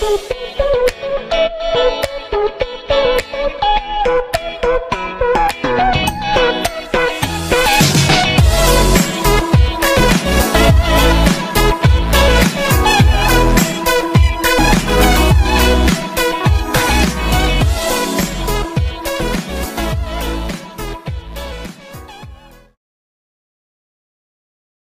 Boop.